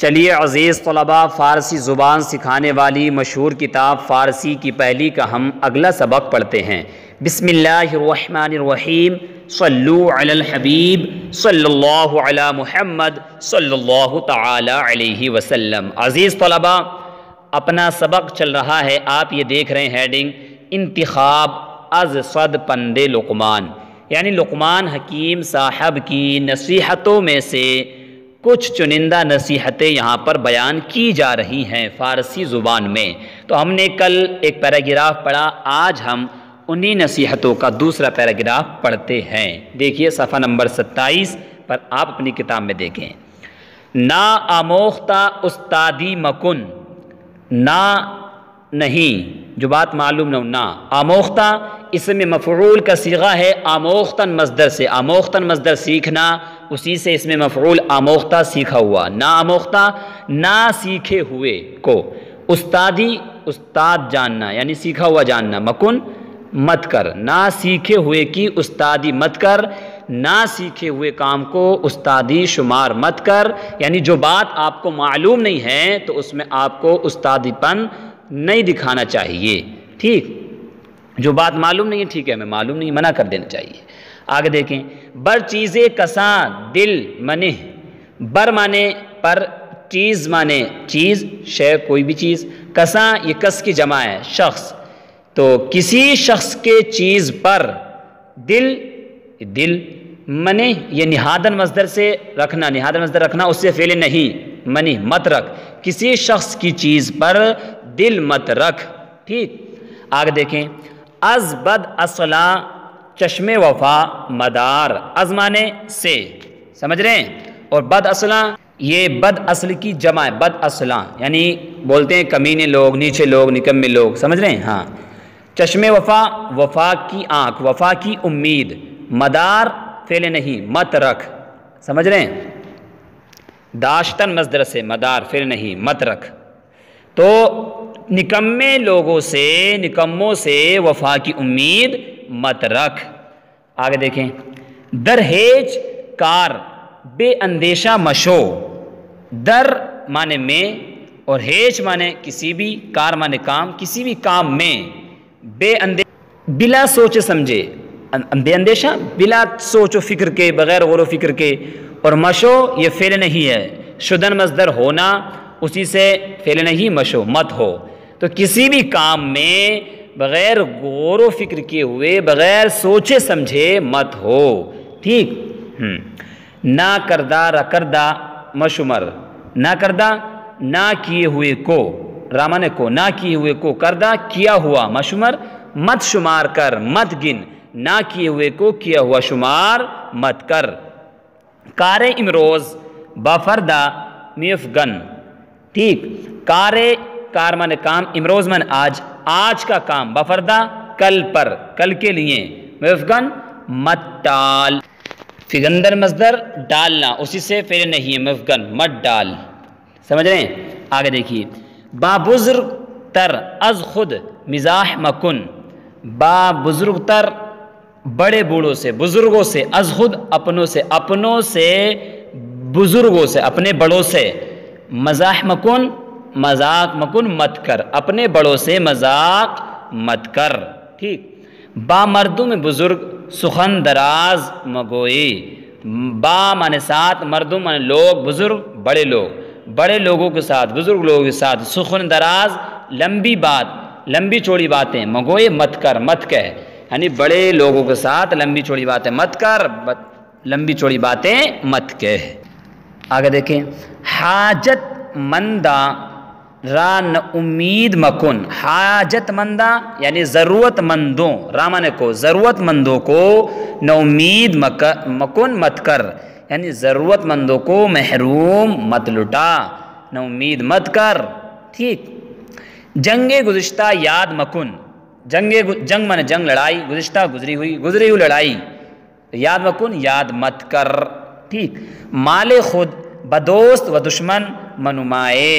चलिए अज़ीज़ तलबा फ़ारसी ज़ुबान सिखाने वाली मशहूर किताब फ़ारसी की पहली का हम अगला सबक पढ़ते हैं। बिसमीम सल्लु अलल हबीब। सल्ला ताला अलैहि वसल्लम। अज़ीज़ तलबा, अपना सबक चल रहा है। आप ये देख रहे हैं हेडिंग। इंतखाब अज सद पंदे लुकमान। यानी लुकमान हकीम साहब की नसीहतों में से कुछ चुनिंदा नसीहतें यहाँ पर बयान की जा रही हैं फ़ारसी ज़ुबान में। तो हमने कल एक पैराग्राफ पढ़ा, आज हम उन्हीं नसीहतों का दूसरा पैराग्राफ पढ़ते हैं। देखिए सफ़ा नंबर सत्ताईस पर आप अपनी किताब में देखें। ना आमोख्ता उस्तादी मकुन, ना नहीं, जो बात मालूम न ना। आमोख्ता, इसमें मफरूल का सीगा है, आमोख्तन मजदर से। आमोख्तन मजदर सीखना, उसी से इसमें मफरूल आमोख्ता सीखा हुआ। ना आमोख्ता, ना सीखे हुए को। उस्तादी, उस्ताद जानना, यानी सीखा हुआ जानना। मकुन, मत कर। ना सीखे हुए की उस्तादी मत कर, ना सीखे हुए काम को उस्तादी शुमार मत कर। यानी जो बात आपको मालूम नहीं है तो उसमें आपको उस्तादीपन नहीं दिखाना चाहिए। ठीक? जो बात मालूम नहीं है, ठीक है, हमें मालूम नहीं, मना कर देना चाहिए। आगे देखें, बर चीज़ें कसा, दिल मने, बर माने, पर चीज़ माने, चीज़, शय कोई भी चीज़, कसा, ये कस की जमा है, शख्स। तो किसी शख्स के चीज़ पर दिल दिल मने, ये निहादन मजदर से रखना, निहादन मजदर रखना, उससे फेले नहीं, मनी, मत रख। किसी शख्स की चीज़ पर दिल मत रख। ठीक। आगे देखें। अज बद असला चश्मे वफा, मदार। अजमाने से। समझ रहे हैं? और बद असला ये बद असल की जमा है। बद असला यानी बोलते हैं कमीने लोग, नीचे लोग, निकम्मे लोग। समझ रहे हैं? हाँ। चश्मे वफा वफा की आँख, वफा की उम्मीद। मदार, फेले नहीं, मत रख। समझ रहे हैं? दाश्तन मजदर से मदार फिर नहीं, मत रख। तो निकम्मे लोगों से निकम्मों से वफा की उम्मीद मत रख। आगे देखें। दरहेज कार बेअंदेशा मशो। दर माने में और हेज माने किसी भी कार माने काम किसी भी काम में। बेअंदे बिला सोच समझे। अं-, बेअंदेशा? बिला सोचो फ़िक्र के बग़ैर गौर फ़िक्र के। और मशो ये फेल नहीं है। शुदन मजदर होना उसी से फेल नहीं मशो मत हो। तो किसी भी काम में बग़ैर गौर फ़िक्र किए हुए, बग़ैर सोचे समझे मत हो। ठीक? हम्म। ना करदा रकरदा मशुमर। ना करदा, ना किए हुए को। रामाने को, ना किए हुए को करदा, किया हुआ मशुमर। मत शुमार कर, मत गिन। ना किए हुए को किया हुआ शुमार, मत कर। कार इमरोज़ बफरदा मियफगन। ठीक? कारे कार मन काम इमरोज मन आज आज का काम, बफरदा, कल पर, कल के लिए। मफगन मत डाल। फिगंदर मजदर डालना उसी से फिर नहीं है मफगन मत डाल। समझ रहे हैं? आगे देखिए। बाबुजुर्ग तर, अज खुद, मिजाह मकुन। बा बुज़ुर्ग तर, बड़े बूढ़ों से, बुज़ुर्गों से, अज खुद, अपनों से अपनों से, बुज़ुर्गों से, अपने बड़ों से। मजाह मकुन मज़ाक मकुन मत कर, अपने बड़ों से मज़ाक मत कर। ठीक? बा मर्दों में बुज़ुर्ग सुखन दराज मगोई। बा माने साथ मर्दों माने लोग, बुज़ुर्ग बड़े लोग। बड़े लोगों के साथ, बुज़ुर्ग लोगों के साथ सुखन दराज लंबी बात, लंबी चौड़ी बातें मगोए मत कर, मत कह। यानी बड़े लोगों के साथ लंबी चौड़ी बातें मत कर लंबी चौड़ी बातें मत कह। आगे देखें। हाजत मंदा रान उम्मीद मकुन हाजत मंदा यानी ज़रूरतमंदों रामन को ज़रूरतमंदों को न उम्मीद मक, मकुन मत कर यानी ज़रूरतमंदों को महरूम मत लुटा न उम्मीद मत कर। ठीक। जंग गुज्त याद मकुन जंग जंग मन जंग लड़ाई गुज्त गुजरी हुई गुजरी हुई लड़ाई याद मकुन याद मत कर। ठीक। माले खुद बदोस्त व दुश्मन मनुमाए।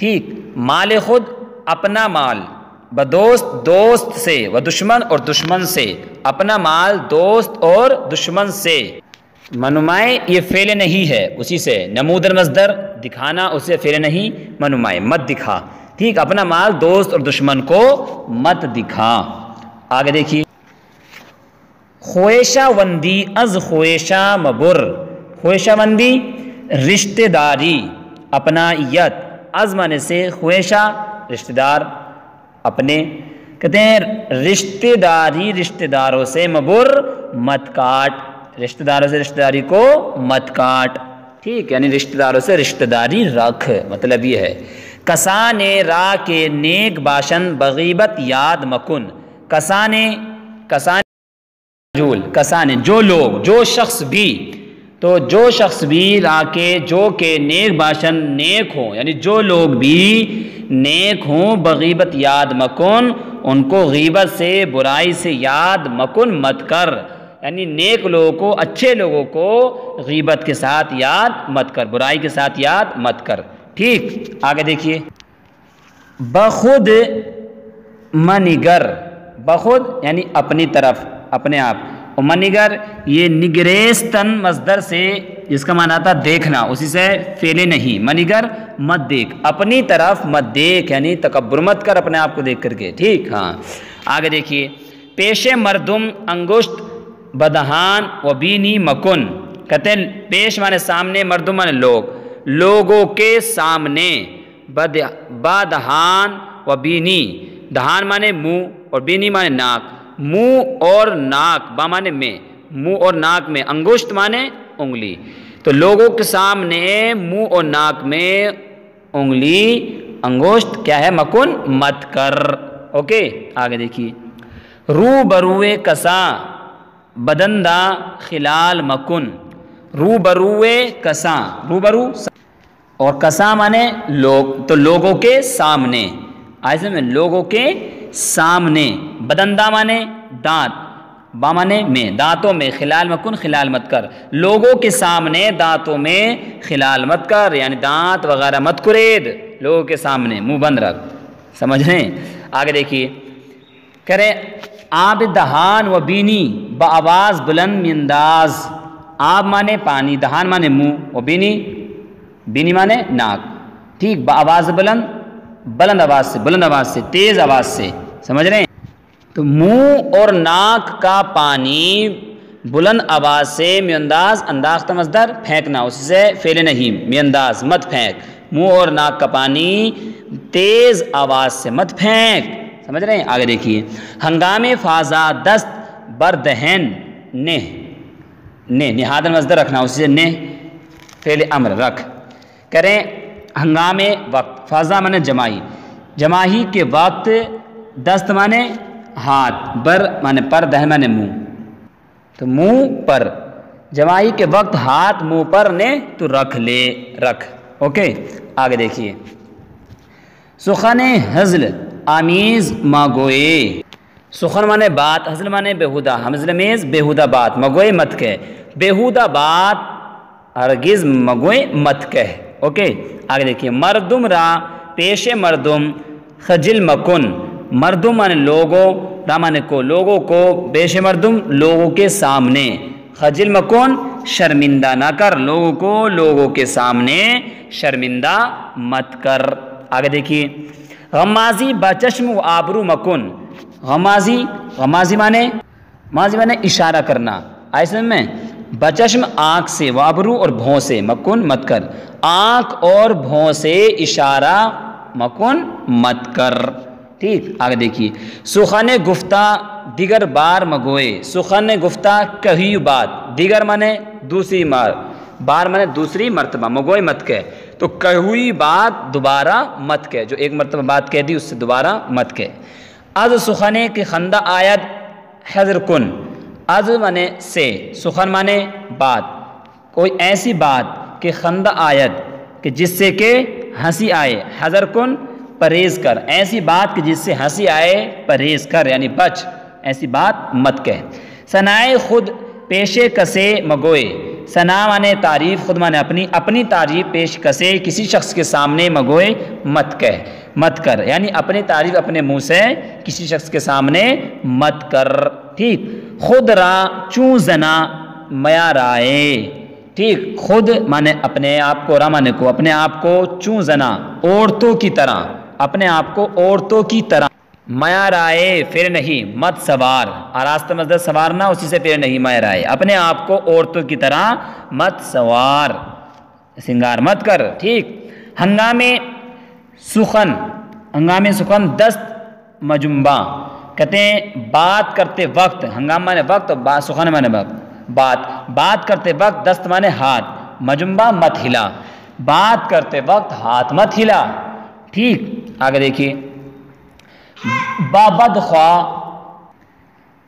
ठीक, माल खुद, अपना माल। बदोस्त दोस्त से, व दुश्मन और दुश्मन से। अपना माल दोस्त और दुश्मन से। मनुमाए, ये फेल नहीं है। उसी से, नमूदर मजदर, दिखाना उसे फिर नहीं। मनुमाए, मत दिखा। ठीक, अपना माल दोस्त और दुश्मन को मत दिखा। आगे देखिए। ख्वेशा वंदी, अज ख्वेशा मबुर। ख्वेशा वंदी, रिश्तेदारी अपनाइत अज माने से ख्वेशा रिश्तेदार अपने, कहते हैं, रिश्तेदारी रिश्तेदारों से मबुर मत काट। रिश्तेदारों से रिश्तेदारी को मत काट। ठीक, यानी रिश्तेदारों से रिश्तेदारी रख मतलब ये है। कसाने रा के नेक बाशन बगीबत याद मकुन। कसाने कसाने झूल कसाने, जो लोग, जो शख्स भी तो जो शख्स भी रा के जो के नेक बाशन नेक हो, यानी जो लोग भी नेक हों, बगीबत याद मकुन, उनको गीबत से, बुराई से याद मकुन मत कर। यानी नेक लोगों को, अच्छे लोगों को गीबत के साथ याद मत कर, बुराई के साथ याद मत कर। ठीक, आगे देखिए। बखुद मनिगर, बखुद यानी अपनी तरफ़, अपने आप। मनिगर, ये निगरेस्तन मजदर से, जिसका माना था देखना, उसी से फेले नहीं। मनिगर, मत देख। अपनी तरफ़ मत देख, यानी तकबर मत कर अपने आप को देख करके, ठीक? हाँ। आगे देखिए। पेशे मरदुम अंगुश्त बदहान व बीनी मकुन। कहते हैं, पेश माने सामने, मर्दुम माने लोग। लोगों के सामने बद, बदहान बीनी। दहान माने मुँह और बीनी माने नाक। मुँह और नाक, बा माने में, मुँह और नाक में अंगुश्त माने उंगली। तो लोगों के सामने मुँह और नाक में उंगली अंगुश्त क्या है? मकुन, मत कर। ओके, आगे देखिए। रू बरुए कसा, बदंदा, खिलाल, मकुन। रू बरुए कसा रू बरू और कसा माने लोग तो लोगों के सामने। ऐसे में लोगों के सामने बदंदा माने दांत बा माने में, दांतों में, खिलाल मकुन खिलाल मत कर। लोगों के सामने, दांतों में खिलाल मत कर, यानी दांत वगैरह मत कुरेद। लोगों के सामने, मुँह बंद रख। समझ रहे आगे देखिए। कह आब दहान व बीनी, ब आवाज़ बुलंद मिंदाज। आब माने पानी, दहान माने मुँह, व बीनी बीनी माने नाक। ठीक, ब आवाज़ बुलंद बुलंद आवाज़ से, बुलंद आवाज़ से, तेज़ आवाज़ से, समझ रहे हैं? तो मुँह और नाक का पानी बुलंद आवाज़ से, मियंदाज अंदाज तमजदर फेंकना उससे फेले नहीं मियंदाज मत फेंक। मुँह और नाक का पानी तेज़ आवाज़ से मत फेंक, समझ रहे हैं? आगे देखिए। हंगामे फाजा दस्त, बरदहन ने ने निहादन मजदर रखना, उसी ने फेले अमर रख। करें हंगामे वक्त, फाजा माने जमाई। जमाही के वक्त दस्त माने हाथ, बर माने पर, दह माने मुँह। तो मुँह पर जमाई के वक्त हाथ मुँह पर ने तो रख ले, रख। ओके? आगे देखिए। सुखन हजल, आमीज़ मागोए। सुखन माने बात, हजल माने बेहुदा। हमजल मेज़ बेहुदा बात, मगोए मत कह। बेहुदा बात, हरगिज़ मगोए मत कह। ओके आगे देखिए, मरदुम रा, पेशे मरदुम, खजिल मकुन। मरदुम माने लोगों, रा माने को, लोगों को, पेशे मरदुम, लोगों के सामने। खजिल मकुन, शर्मिंदा ना कर, लोगों को, लोगों के सामने। शर्मिंदा मत कर। आगे देखिए, गमाजी बचश्म आबरू मकुन। गमाजी गमाजी माने, माजी माने इशारा करना। ऐसे में? बचश्म आँख से वाबरू और भों से मकुन मत कर। आँख और भों से इशारा मकुन मत कर। ठीक, आगे देखिए। सुखन गुफ्ता, दिगर बार मगोए। सुखन गुफ्ता कही बात। दिगर माने, दूसरी मार। बार माने, दूसरी मरतबा। मगोए मत कह। तो कहुई बात, दोबारा मत कह। जो एक मरतबा बात कह दी, उससे दोबारा मत कह। अज सुखने के खंदा आयत हजर कुन। अज माने से, सुखन माने बात कोई ऐसी बात कि खंदा आयत कि जिससे के हँसी आए, हजर कुन परहेज कर। ऐसी बात कि जिससे हँसी आए, परहेज कर, यानी बच। ऐसी बात मत कह। सनाए खुद पेशे कसे मगोए। सना माने तारीफ़, खुद माने अपनी अपनी तारीफ़ पेश कसे, किसी शख्स के सामने मगोए, मत कह, मत कर। यानी अपनी तारीफ़ अपने मुँह से, किसी शख्स के सामने मत कर। ठीक, खुद रा चू जना मया राय ठीक, खुद माने अपने आप को रमाने को, अपने आप को चू जना, औरतों की तरह, अपने आप को औरतों की तरह। माया राय फिर नहीं, मत सवार, आरास्त मजद सवारना उसी से फिर नहीं माया राय अपने आप को औरतों की तरह मत सवार, सिंगार मत कर, ठीक। हंगामे सुखन हंगामे सुखन दस्त मजुम्बा कहते हैं, बात करते वक्त, हंगामा माने वक्त बात सुखन माने वक्त। बात बात करते वक्त दस्त माने हाथ। मजुम्बा मत हिला। बात करते वक्त हाथ मत हिला। ठीक, आगे देखिए। बाबद ख्वा,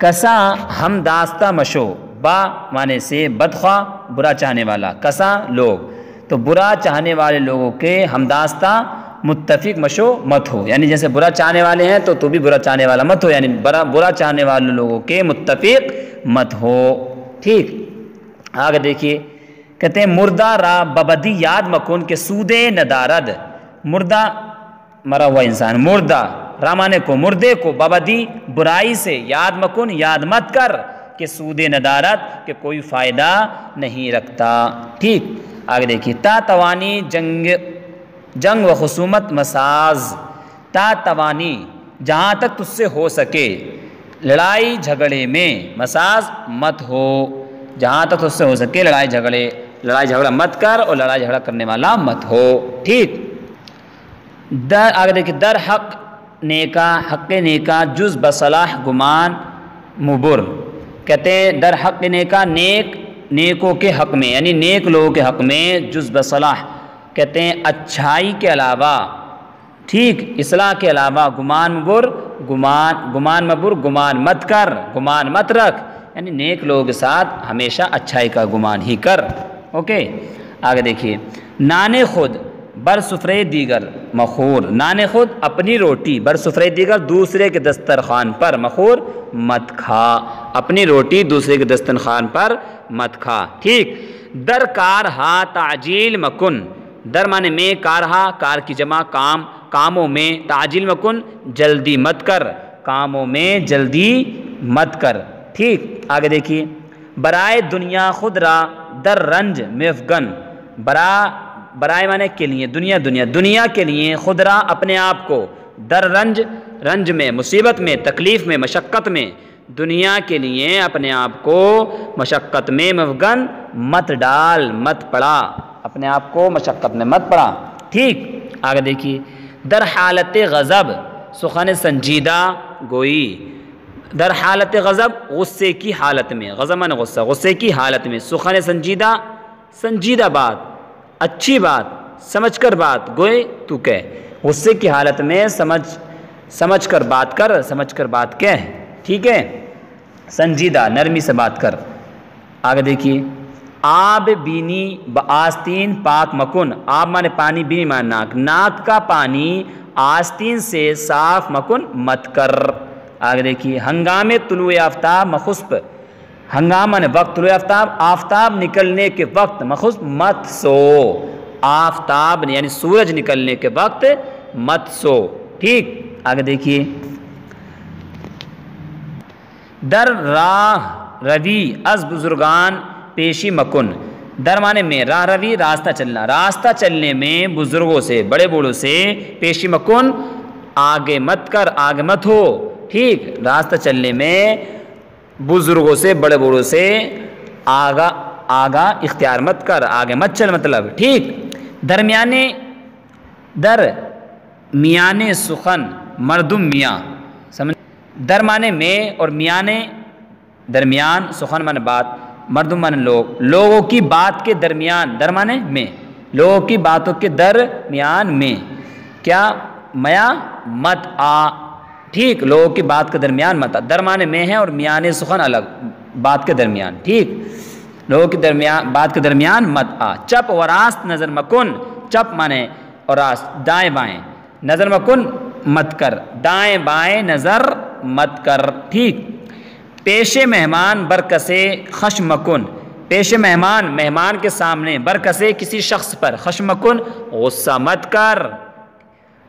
कसा हम दास्ता मशो। बा माने से बदख्वा बुरा चाहने वाला। कसा लोग। तो बुरा चाहने वाले लोगों के हमदास्ता मुतफिक मशो मत हो। यानी जैसे बुरा चाहने वाले हैं तो तू भी बुरा चाहने वाला मत हो। यानी बुरा बुरा चाहने वाले लोगों के मुतफिक मत हो। ठीक? आगे देखिए, कहते हैं, मुर्दा रा बबदी याद मकुन के सूदे नदारद। मुर्दा, मरा हुआ इंसान, मुर्दा, रामाने को, मुर्दे को बबदी, बुराई से याद मकुन, याद मत कर के सूदे नदारत के कोई फ़ायदा नहीं रखता। ठीक? आगे देखिए, ता तवानी जंग जंग व खसूमत मसाज, ता तवानी, जहाँ तक तुझसे हो सके। लड़ाई झगड़े में मसाज मत हो। जहाँ तक तुझसे हो सके, लड़ाई झगड़े, लड़ाई झगड़ा मत कर और लड़ाई झगड़ा करने वाला मत हो। ठीक? दर, आगे देखिए, दर हक नेका हक नेका जुज बसलाह गुमान, मुबुर। कहते हैं, दर हक नेका, नेक, नेकों के हक में, यानी नेक लोगों के हक में जुज बसलाह कहते हैं, अच्छाई के अलावा, ठीक इसलाह के अलावा, गुमान मबुर, गुमान गुमान मबुर, गुमान मत कर, गुमान मत रख, यानी नेक लोगों के साथ हमेशा अच्छाई का गुमान ही कर। ओके? आगे देखिए, नाने खुद बर सुफरे दीगर मखूर, नाने खुद अपनी रोटी बर सुफरे दीगर दूसरे के दस्तरखान पर मखूर मत खा, अपनी रोटी दूसरे के दस्तरखान पर मत खा। ठीक, दरकार हा ताजील मकुन दर माने में कारहा, कार की जमा, काम, कामों में, ताजिल मकुन, जल्दी मत कर। कामों में जल्दी मत कर। ठीक, आगे देखिए। बराए दुनिया खुदरा दर रंज मेफगन। बरा, बराए माने के लिए, दुनिया दुनिया दुनिया के लिए खुदरा अपने आप को। दर रंज रंज में, मुसीबत में, तकलीफ़ में, मशक्क़त में। दुनिया के लिए अपने आप को मशक्क़त में मफगन, मत डाल, मत पड़ा। अपने आप को मशक्क़त में मत पड़ा। ठीक, आगे देखिए। दर हालत गज़ब, सुखन संजीदा गोई। दर हालत गज़ब, गुस्से की हालत में गज़मन गुस्सा, गुस्से की हालत में। सुखन संजीदा संजीदा बात, अच्छी बात समझ कर बात गोए तू कह। गुस्से की हालत में समझ समझ कर बात कर समझ कर बात कह। ठीक है? संजीदा, नरमी से बात कर। आगे देखिए। आब बीनी आस्तीन पाक मकुन। आब माने पानी बीनी माने नाक। नाक का पानी आस्तीन से साफ़ मकुन मत कर। आगे देखिए, हंगामे तुलु आफ्ताब मखुस्प। हंगामा ने वक्त तुलु आफ्ताब। आफ्ताब निकलने के वक्त मखुस्प मत सो। आफ्ताब यानी सूरज निकलने के वक्त मत सो। ठीक? आगे देखिए। दर राह रवि अज बुजुर्गान पेशी मकुन। दरमाने में राह रवि रास्ता चलना। रास्ता चलने में बुज़ुर्गों से, बड़े बूढ़ों से पेशी मकुन, आगे मत कर, आगे मत हो। ठीक, रास्ता चलने में बुज़ुर्गों से, बड़े बूढ़ों से आगा आगा इख्तियार मत कर, आगे मत चल मतलब। ठीक, दरमियाने दर, मियाने सुखन, मरदुम मियाँ। समझ दरमाने में और मियाने दरमियान सुखन मन बात। मर्दुम माने लोग, लोगों की बात के दरमियान, दर माने में, लोगों की बातों के दरमियान में। क्या मया मत आ? ठीक, लोगों की बात के दरमियान मत आ। दर माने में है और मियाने सुखन अलग, बात के दरमियान। ठीक, लोगों के दरमियान, बात के दरमियान मत आ। चप वरास्त नज़र मकुन, चप माने और रास्त दाएँ बाएँ। नज़र मकुन मत कर, दाएँ बाएँ नज़र मत कर। ठीक पेशे मेहमान बरकसे खशमकुन। पेशे मेहमान मेहमान के सामने बरकसे किसी शख्स पर। खशमकुन, गुस्सा मत कर।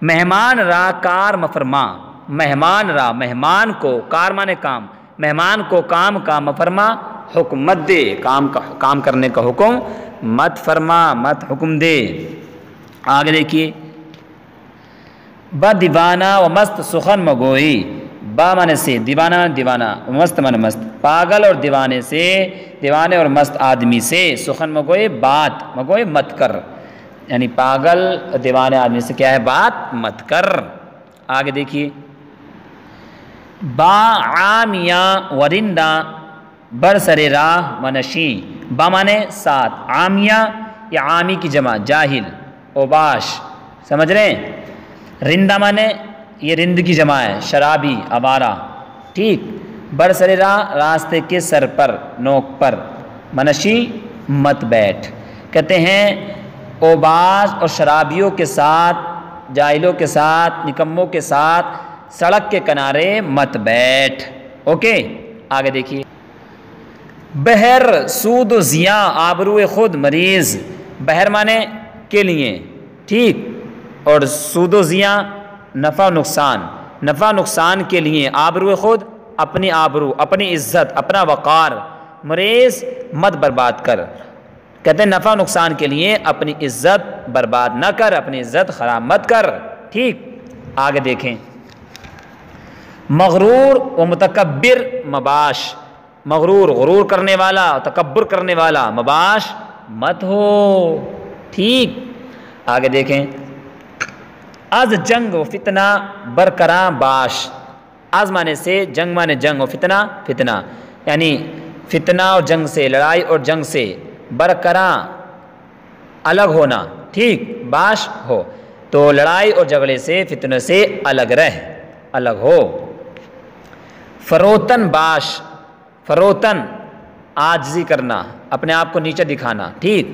मेहमान रा कार मफरमा। मेहमान रा, मेहमान को कार माने काम। मेहमान को काम का मफरमा, हुक्म मत दे। काम का, काम करने का हुक्म मत फरमा, मत हुक्म दे। आगे देखिए। ब दीवाना व मस्त सुखन मगोई। बा मन से, दीवाना दीवाना, मस्त मन मस्त। पागल और दीवाने से, दीवाने और मस्त आदमी से, सुखन मगोए बात, मगोए मत कर। यानी पागल, दीवाने आदमी से क्या है बात? मत कर। आगे देखिए। बा आमिया वरिंदा, बर सरे राह मनशी। बा माने सात। आमिया, या आमी की जमा, जाहिल, ओबाश। समझ रहे हैं? रिंदा माने ये रिंद की जमा है, शराबी अवारा ठीक बर सरे रास्ते के सर पर, नोक पर। मनशी, मत बैठ। कहते हैं, ओबाज और शराबियों के साथ, जाहिलों के साथ, निकम्मों के साथ, सड़क के किनारे मत बैठ। ओके, आगे देखिए। बहर, सूद, ज़िया, आबरू खुद, मरीज़। बहर माने के लिए। ठीक, और सूद, ज़िया नफ़ा नुकसान। नफ़ा नुकसान के लिए आबरू खुद, अपनी आबरू, अपनी इज़्ज़त, अपना वक़ार। मरीज़ मत बर्बाद कर। कहते हैं, नफ़ा नुकसान के लिए अपनी इज़्ज़त बर्बाद न कर, अपनी इज़्ज़त ख़राब मत कर। ठीक, आगे देखें। मगरूर व मतकबर मबाश। मगरूर गरूर करने वाला तकबर करने वाला मबाश मत हो। ठीक, आगे देखें। अज जंग व फितना बरकरा बाश। आज माने से जंग माने जंग व फितना फितना। यानी फितना और जंग से, लड़ाई और जंग से बरकरा अलग होना, ठीक, बाश हो। तो लड़ाई और झगड़े से, फितने से अलग रह, अलग हो। फ़रोतन बाश, फ़रोतन, आजजी करना, अपने आप को नीचे दिखाना, ठीक।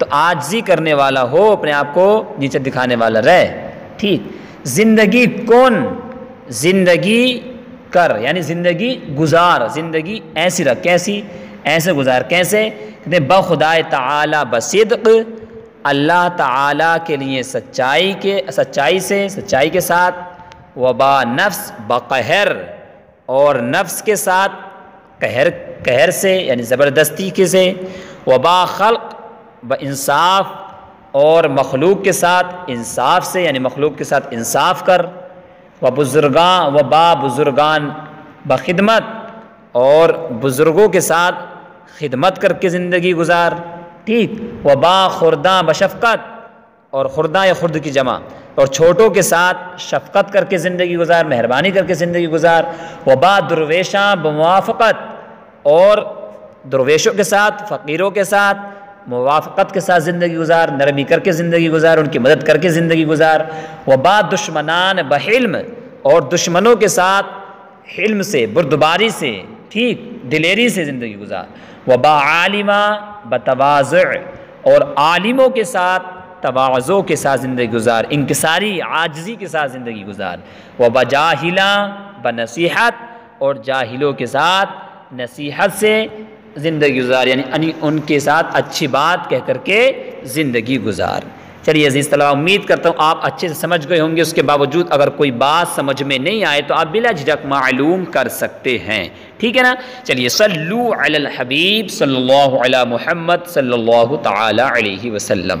तो आजजी करने वाला हो, अपने आप को नीचे दिखाने वाला रहे। ठीक। ज़िंदगी कौन? ज़िंदगी कर, यानी ज़िंदगी गुजार, ज़िंदगी ऐसी रख। कैसी? ऐसे गुजार। कैसे? कहते बखुदाए ताला बसिद्क अल्लाह ताला के लिए सच्चाई के, सच्चाई से, सच्चाई के साथ वबा नफ्स बक़हर और नफ्स के साथ कहर कहर से, यानी ज़बरदस्ती के से वबा खल्क ब इंसाफ और मखलूक के साथ इंसाफ से, यानी मखलूक के साथ इंसाफ कर। व बुज़ुर्गा व बा बुज़ुर्गान बखिदमत और बुज़ुर्गों के साथ खिदमत करके ज़िंदगी गुजार। ठीक, व बा खुर्दा बशफ़क़त और खुर्दा या खुर्द की जमा। और छोटों के साथ शफकत करके ज़िंदगी गुजार, मेहरबानी करके ज़िंदगी गुजार। व बा दुर्वेशा बमुआफ़त और दुर्वेशों के साथ, फ़कीरों के साथ मुवाफ़त के साथ ज़िंदगी गुजार, नरमी करके ज़िंदगी गुजार, उनकी मदद करके ज़िंदगी गुजार। व बा दुश्मनान बहिल्म और दुश्मनों के साथ हिल्म से, बुरदबारी से, ठीक दिलेरी से ज़िंदगी गुजार। व बा आलिमा बतवाज़ और आलिमों के साथ तवाज़ों के साथ ज़िंदगी गुजार इंकसारी आजजी के साथ ज़िंदगी गुजार। व बजाहिला ब नसीहत और जाहिलों के साथ नसीहत से ज़िंदगी गुजार, यानी उनके साथ अच्छी बात कह करके ज़िंदगी गुजार। चलिए अज़ीज़ तला उम्मीद करता हूँ आप अच्छे से समझ गए होंगे। उसके बावजूद अगर कोई बात समझ में नहीं आए तो आप बिला झिझक मालूम कर सकते हैं। ठीक है ना? चलिए, सल्लु अल हबीब सल्लल्लाहु अला मुहम्मद सल्लल्लाहु ताला अलैहि वसल्लम।